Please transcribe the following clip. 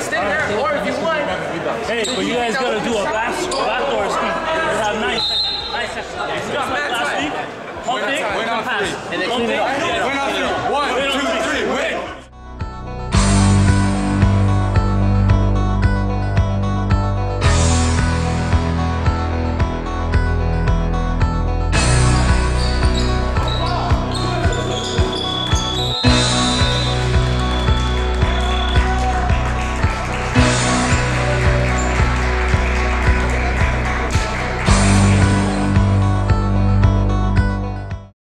Stay there, or if you want. Hey, but you guys gotta do a last, last door speed.